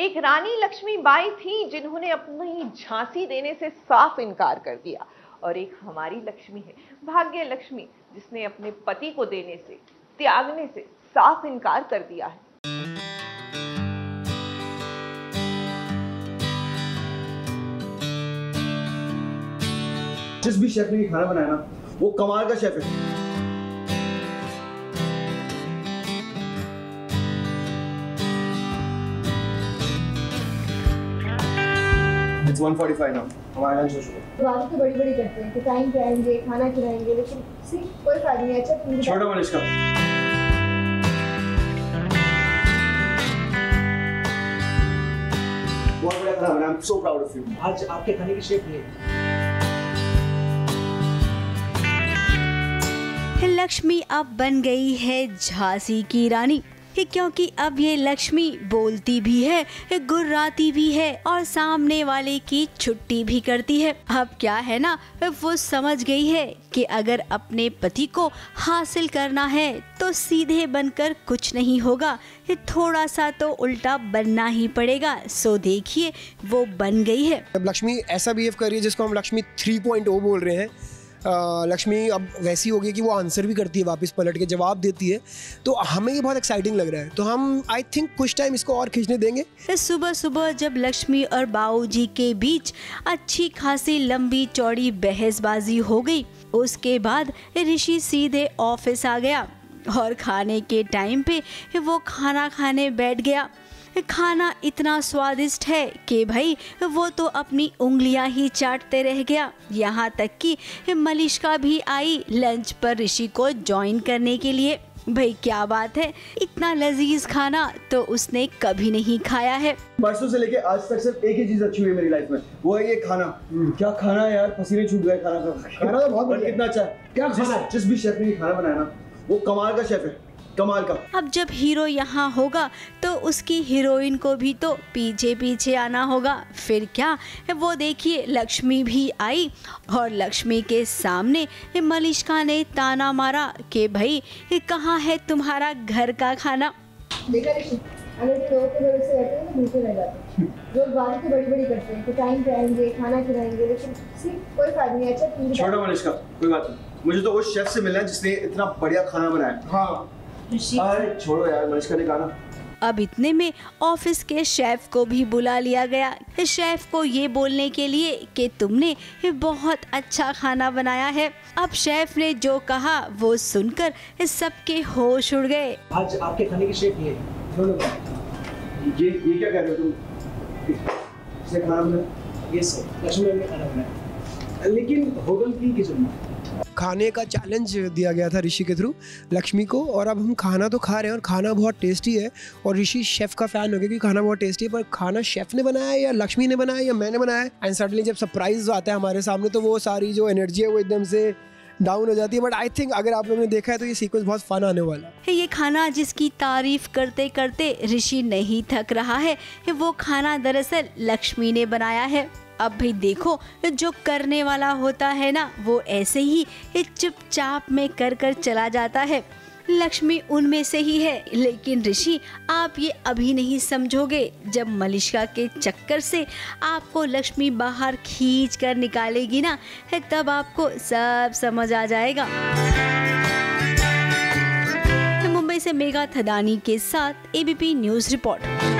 एक रानी लक्ष्मीबाई थी जिन्होंने अपनी झांसी देने से साफ़ इनकार कर दिया। और एक हमारी लक्ष्मी है, भाग्य लक्ष्मी, जिसने अपने पति को देने से, त्यागने से साफ़ इनकार कर दिया है। जिस भी शेफ ने खाना बनाया ना, वो कमाल का शेफ है। It's 145 now. हमारा लंच हो चुका बातें तो बड़ी बड़ी करते हैं कि टाइम खाना खिलाएँगे लेकिन सिर्फ़ कोई फ़ायदा नहीं अच्छा तुम मनीष का। बहुत बढ़िया खाना बनाया। I am so proud of you आज आपके खाने की शेफ ये लक्ष्मी अब बन गई है झांसी की रानी। क्योंकि अब ये लक्ष्मी बोलती भी है गुर्राती भी है और सामने वाले की छुट्टी भी करती है। अब क्या है ना, वो समझ गई है कि अगर अपने पति को हासिल करना है तो सीधे बनकर कुछ नहीं होगा। थोड़ा सा तो उल्टा बनना ही पड़ेगा। सो देखिए, वो बन गई है। लक्ष्मी ऐसा बिहेव कर रही है जिसको हम लक्ष्मी 3.0 बोल रहे हैं लक्ष्मी अब वैसी हो गई कि वो आंसर भी करती है वापस पलट के, जवाब देती है। तो हमें ये बहुत एक्साइटिंग लग रहा है। तो हम आई थिंक कुछ टाइम इसको और खींचने देंगे। सुबह सुबह जब लक्ष्मी और बाऊजी के बीच अच्छी खासी लंबी चौड़ी बहसबाजी हो गई, उसके बाद ऋषि सीधे ऑफ़िस आ गया और खाने के टाइम पे वो खाना खाने बैठ गया। खाना इतना स्वादिष्ट है कि भाई वो तो अपनी उंगलियाँ ही चाटते रह गया। यहाँ तक कि मलिश्का भी आई लंच पर ऋषि को ज्वाइन करने के लिए। भाई क्या बात है? इतना लजीज खाना तो उसने कभी नहीं खाया है। परसों से लेके आज तक सिर्फ़ एक ही चीज़ अच्छी हुई मेरी लाइफ में वो है ये खाना। क्या खाना है यार? पसीने छूट गए खाना का। खाना तो बहुत बढ़िया है। कितना अच्छा है। क्या जिस, खाना? जिस भी शेफ ने खाना बनाया ना वो कमाल का शेफ है। कमाल का। अब जब हीरो यहाँ होगा तो उसकी हीरोइन को भी तो पीछे पीछे आना होगा। फिर क्या? वो देखिए लक्ष्मी भी आई और लक्ष्मी के सामने मलिश्का ने ताना मारा कि भाई कहाँ है तुम्हारा घर का खाना? देखा ऋषि अगर तुम लोगों के रहते हैं तो भूखे रह जाते हैं। लोग बातें तो बड़ी बड़ी करते हैं कि टाइम पे आएँगे खाना खिलाएँगे लेकिन सिर्फ़ कोई फ़ायदा नहीं अच्छा छोटा मनीष का कोई बात नहीं। मुझे तो उस शेफ से मिलना है जिसने इतना बढ़िया खाना बनाया। हाँ। अरे छोड़ो यार मनीष का खाना अब इतने में ऑफ़िस के शेफ को भी बुला लिया गया। शेफ को ये बोलने के लिए कि तुमने बहुत अच्छा खाना बनाया है। अब शेफ ने जो कहा वो सुनकर सबके होश उड़ गए। आज आपके खाने की शेफ ये ये ये क्या कह रहे हो तुम? इसने खाना बनाया ये सर लक्ष्मी ने खाना बनाया लेकिन होटल की किचन में खाने का चैलेंज दिया गया था ऋषि के थ्रू लक्ष्मी को, और अब हम खाना तो खा रहे हैं और खाना बहुत टेस्टी है, और ऋषि शेफ़ का फ़ैन हो गया कि खाना बहुत टेस्टी है, पर खाना शेफ़ ने बनाया है या लक्ष्मी ने बनाया या मैंने बनाया है? एंड सडनली जब सरप्राइज़ आता है हमारे सामने तो वो सारी जो एनर्जी है वो एकदम से डाउन हो जाती है। बट आई थिंक अगर आप लोगों ने देखा है तो ये सीक्वेंस बहुत फन आने वाला है ये खाना जिसकी तारीफ़ करते करते ऋषि नहीं थक रहा है, वो खाना दरअसल लक्ष्मी ने बनाया है। अब भाई देखो, जो करने वाला होता है ना, वो ऐसे ही चुपचाप में कर कर चला जाता है। लक्ष्मी उनमें से ही है, लेकिन ऋषि, आप ये अभी नहीं समझोगे। जब मलिश्का के चक्कर से आपको लक्ष्मी बाहर खींच कर निकालेगी ना, तब आपको सब समझ आ जाएगा। मुंबई से मेगा थदानी के साथ ABP news report